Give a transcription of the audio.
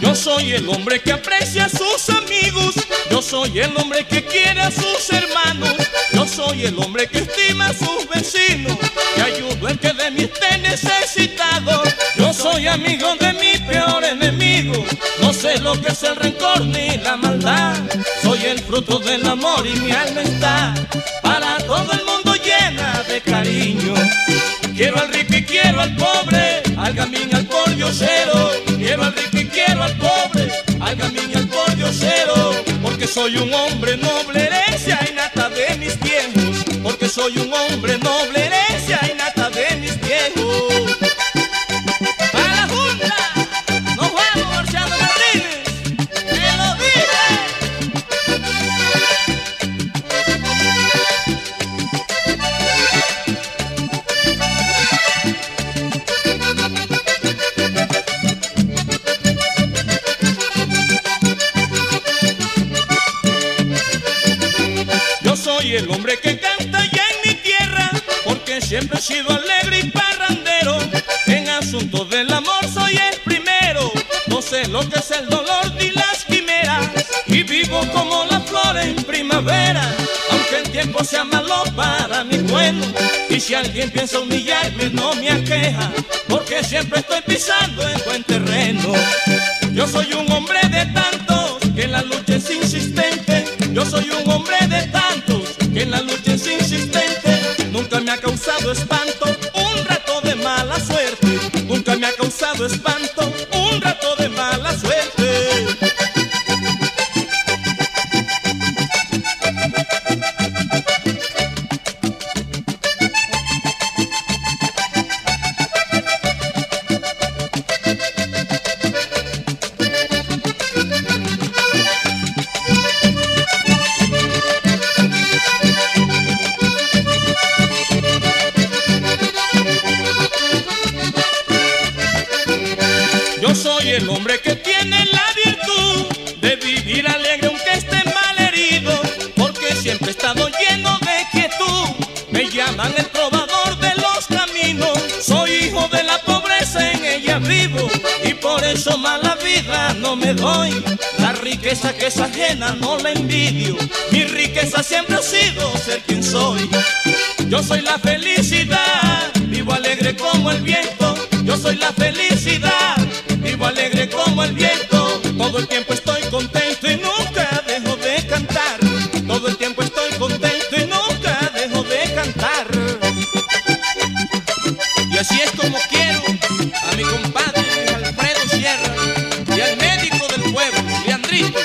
Yo soy el hombre que aprecia a sus amigos, yo soy el hombre que quiere a sus hermanos, yo soy el hombre que estima a sus vecinos, que ayudo en que de mí esté necesitado. Yo soy amigo de lo que es el rencor ni la maldad, soy el fruto del amor y mi alma está para todo el mundo llena de cariño. Quiero al rico y quiero al pobre, al gamín, al cero. Quiero al rico y quiero al pobre, al gamín, al cero. Porque soy un hombre noble, herencia y nata de mis viejos. Porque soy un hombre noble, herencia soy el hombre que canta ya en mi tierra, porque siempre he sido alegre y parrandero. En asuntos del amor soy el primero, no sé lo que es el dolor ni las quimeras. Y vivo como la flor en primavera, aunque el tiempo sea malo para mi bueno. Y si alguien piensa humillarme, no me aqueja, porque siempre estoy pisando en buen terreno. Yo soy un hombre de tantos que la lucha es insistente. Yo soy un hombre de tantos en la lucha es insistente. Nunca me ha causado espanto un rato de mala suerte. Nunca me ha causado espanto el hombre que tiene la virtud de vivir alegre aunque esté mal herido, porque siempre he estado lleno de quietud. Me llaman el trovador de los caminos, soy hijo de la pobreza, en ella vivo, y por eso mala vida no me doy. La riqueza que es ajena no la envidio, mi riqueza siempre ha sido ser quien soy. Yo soy la felicidad, vivo alegre como el viento. Yo soy la felicidad, vivo alegre como el viento. Todo el tiempo estoy contento y nunca dejo de cantar. Todo el tiempo estoy contento y nunca dejo de cantar. Y así es como quiero a mi compadre Alfredo Sierra y al médico del pueblo, Leandrito.